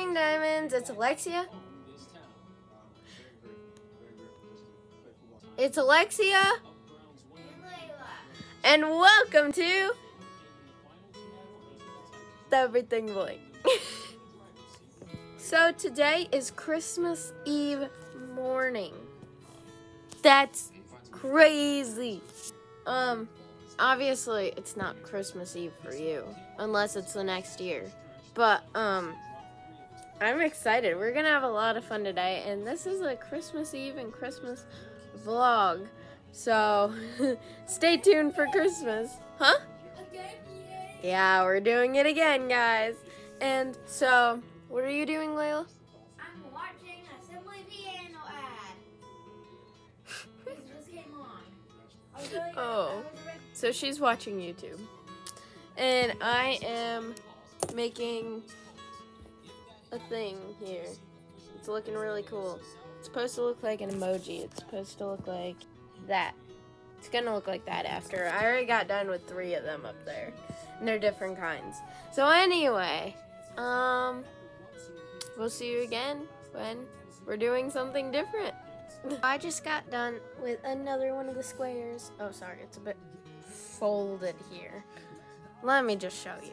Shining Diamonds. It's Alexia. It's Alexia. And welcome to Everything Bling. so today is Christmas Eve morning. That's crazy. Um, obviously it's not Christmas Eve for you, unless it's the next year. But, um, I'm excited. We're gonna have a lot of fun today, and this is a Christmas Eve and Christmas vlog. So, stay tuned for Christmas. Huh? Yeah, we're doing it again, guys. And so, what are you doing, Layla? I'm watching a Simply Piano ad. Just came on. I was really- Oh. I was really- So she's watching YouTube. And I am making a thing here. It's looking really cool. It's supposed to look like an emoji. It's supposed to look like that. It's gonna look like that after. I already got done with three of them up there. And they're different kinds. So anyway, um we'll see you again when we're doing something different. I just got done with another one of the squares. Oh sorry, it's a bit folded here. Let me just show you.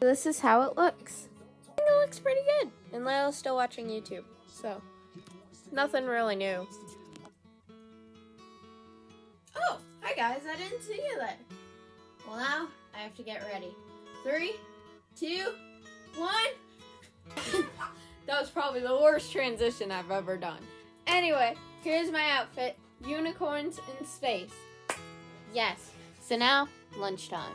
This is how it looks. Looks pretty good. And Layla's still watching YouTube, so nothing really new. Oh, hi guys, I didn't see you there. Well now, I have to get ready. Three, two, one. that was probably the worst transition I've ever done. Anyway, here's my outfit. Unicorns in space. Yes. So now, lunchtime.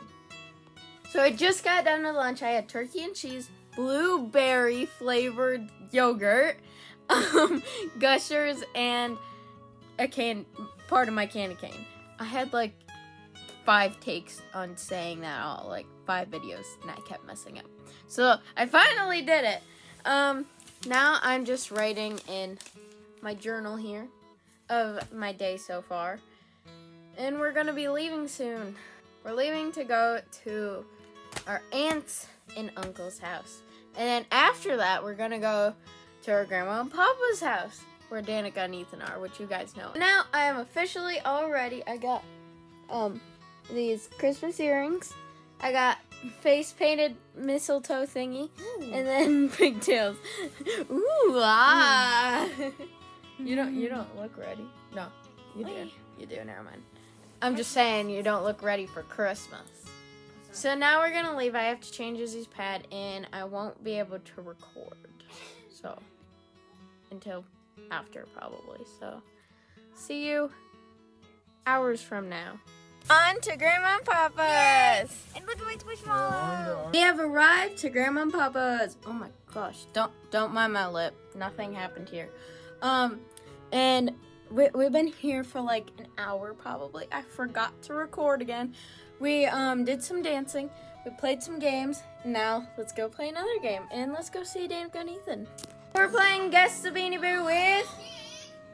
So I just got done with lunch. I had turkey and cheese, blueberry flavored yogurt, um, gushers, and a can part of my candy cane. I had like five takes on saying that all, like five videos, and I kept messing up. So I finally did it. Um, now I'm just writing in my journal here of my day so far. And we're gonna be leaving soon. We're leaving to go to our aunt's and uncle's house. And then after that, we're gonna go to our grandma and papa's house, where Danica and Ethan are, which you guys know. Now I am officially all ready. I got um these Christmas earrings. I got face painted mistletoe thingy, and then pigtails. Ooh ah! you don't you don't look ready. No, you do. You do. Never mind. I'm just saying you don't look ready for Christmas. So now we're gonna leave. I have to change Izzy's pad, and I won't be able to record. So until after probably. So see you hours from now. On to Grandma and Papa's. And look at my squishmallow. We have arrived to Grandma and Papa's. Oh my gosh! Don't don't mind my lip. Nothing happened here. Um, and we, we've been here for like an hour probably. I forgot to record again. We um did some dancing. We played some games. Now let's go play another game and let's go see Danica and Ethan. We're playing Guess the Beanie Boo with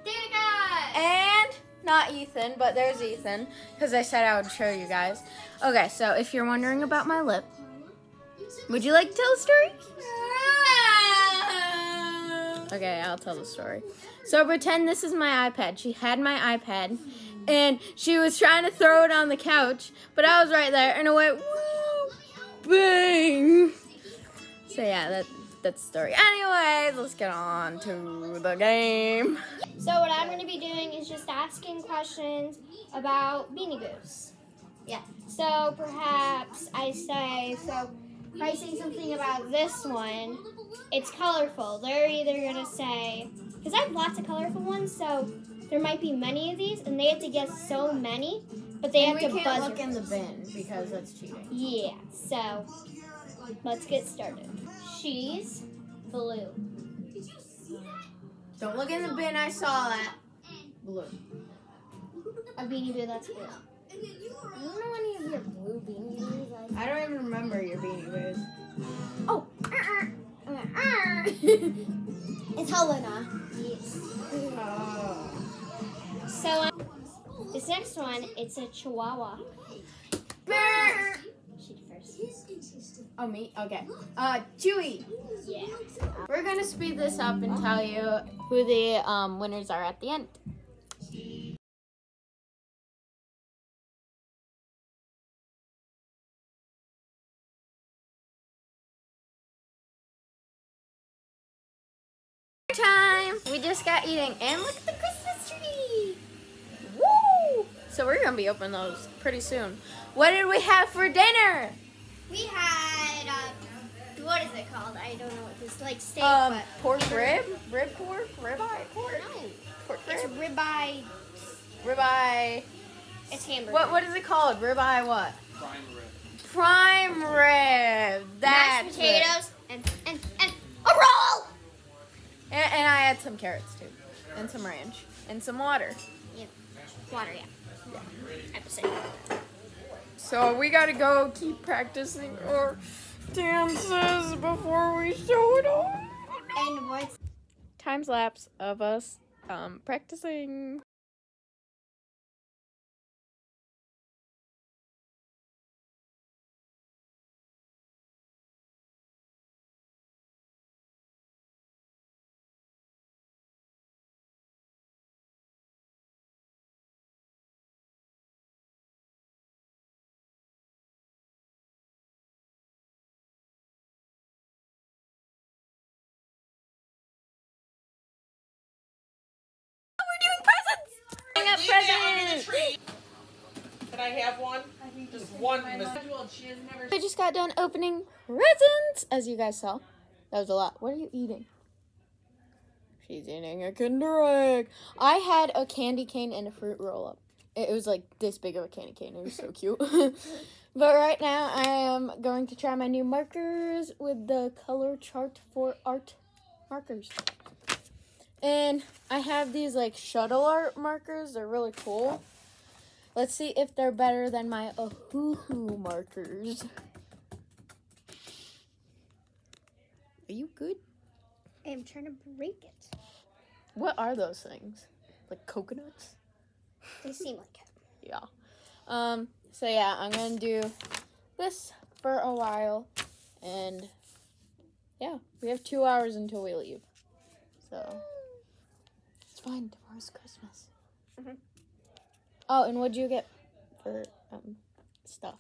Danica! and not Ethan, but there's Ethan because I said I would show you guys. Okay, so if you're wondering about my lip, would you like to tell a story? Okay, I'll tell the story. So pretend this is my iPad. She had my iPad and she was trying to throw it on the couch, but I was right there and it went woo, bang. So yeah, that that's the story. Anyways, let's get on to the game. So what I'm to be doing is just asking questions about Beanie Boos. Yeah. So perhaps I say so. If I say something about this one, it's colorful. They're either to say because I have lots of colorful ones, so there might be many of these, and they have to guess so many, but they have to buzz. we to can't look in the bin because that's cheating. Yeah. So let's get started. She's blue. Did you see that? Don't look in the bin. I saw that. Blue. A Beanie Boo that's blue. I don't know any of your blue Beanie Boos. I- I don't even remember your beanie boos. Oh. Uh-uh. it's Helena. Yes. Oh. So um, this next one, it's a Chihuahua. First. Oh me? Okay. Uh, Chewy. Yeah. We're we're gonna speed this up and tell you who the um, winners are at the end. Time! We just got eating, and look at the Christmas tree! Woo! So we're gonna be opening those pretty soon. What did we have for dinner? We had, um, what is it called? I don't know what this, like steak, Um, but. pork rib, rib pork, ribeye pork, No. pork rib. It's rib, ribeye. ribeye. It's hamburger. What what is it called? Ribeye what? Prime rib. Prime rib. That's Mashed it. potatoes and, and, and a roll! And, and I had some carrots too, and some ranch, and some water. Water, yeah. Episode. So we gotta go keep practicing our dances before we show it off. And what's Time lapse of us um practicing. Can I have one? Just one. I just got done opening presents, as you guys saw. That was a lot. What are you eating? She's eating a Kinder Egg. I had a candy cane and a fruit roll up. It was like this big of a candy cane. It was so cute. but right now, I am going to try my new markers with the color chart for art markers. And I have these like shuttle art markers. They're really cool. Let's see if they're better than my Ohuhu markers. Are you good? I'm trying to break it. What are those things? Like coconuts? They seem like it. Yeah. Um, so yeah, I'm gonna do this for a while. And yeah, we have two hours until we leave. So it's fine. Tomorrow's Christmas. Mhm. Oh, and what'd you get for um stuff?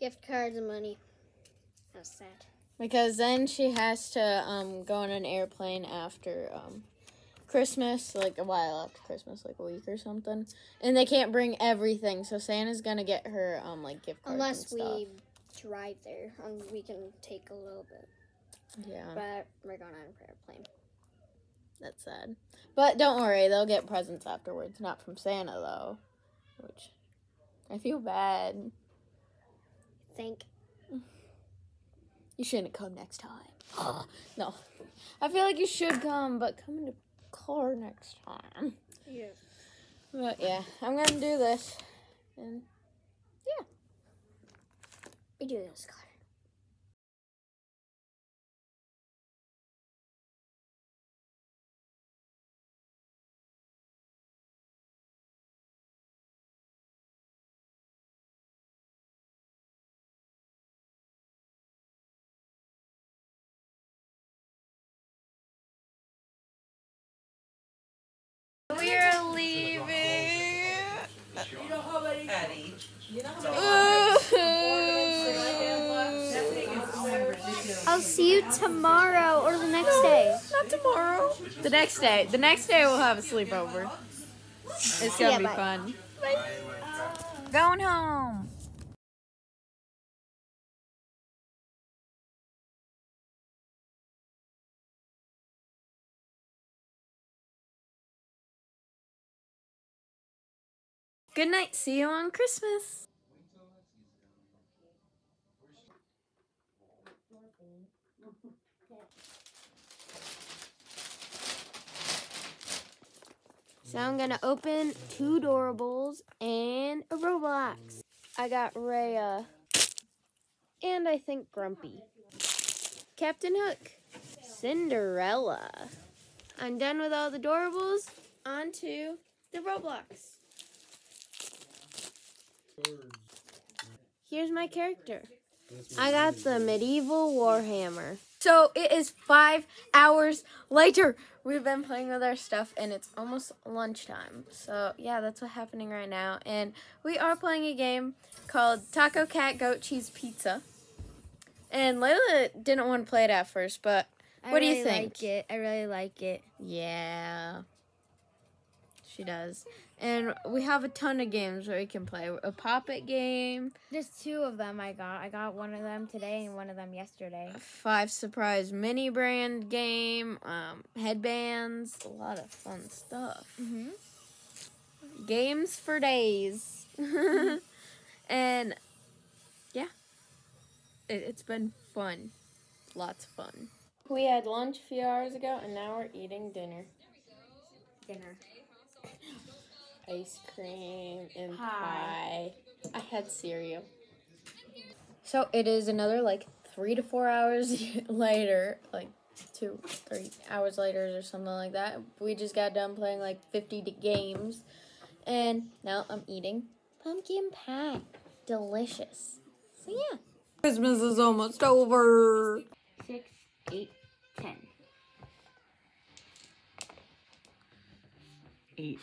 Gift cards and money. That's sad. Because then she has to um go on an airplane after um Christmas, like a while after Christmas, like a week or something. And they can't bring everything, so Santa's gonna get her um like gift cards Unless and stuff. we drive there, um, we can take a little bit. Yeah, But we're going on an airplane. that's sad. But don't worry, they'll get presents afterwards. Not from Santa though, which I feel bad. Think. You shouldn't come next time. no, I feel like you should come, but come in the car next time. Yeah. But yeah, I'm gonna do this, and yeah. We do this, Connor. we're leaving. Eddie. I'll see you tomorrow or the next day. Not tomorrow. The next day. The next day we'll have a sleepover. It's gonna Yeah, be bye. fun. Going home. Good night. See you on Christmas. So I'm gonna open two Doorables and a Roblox. I got Rhea and I think Grumpy. Captain Hook, Cinderella. I'm done with all the Doorables. On to the Roblox. Here's my character. I got the medieval Warhammer. So it is five hours later. We've been playing with our stuff and it's almost lunchtime. So yeah, that's what's happening right now. And we are playing a game called Taco Cat Goat Cheese Pizza. And Layla didn't want to play it at first, but I What do you really think? Like it. I really like it. yeah, she does. And we have a ton of games where we can play. A pop it game, There's two of them I got. I got one of them today and one of them yesterday. a five surprise mini brand game, um, headbands, a lot of fun stuff. Mm-hmm. Games for days. and yeah, it, it's been fun. Lots of fun. We had lunch a few hours ago and now we're eating dinner. Dinner. Ice cream and Pie. pie. I had cereal. So it is another like three to four hours later, like two, three hours later or something like that. We just got done playing like 50 games. And now I'm eating pumpkin pie. Delicious. So yeah. Christmas is almost over. Six, eight, ten. Eight.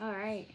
All right.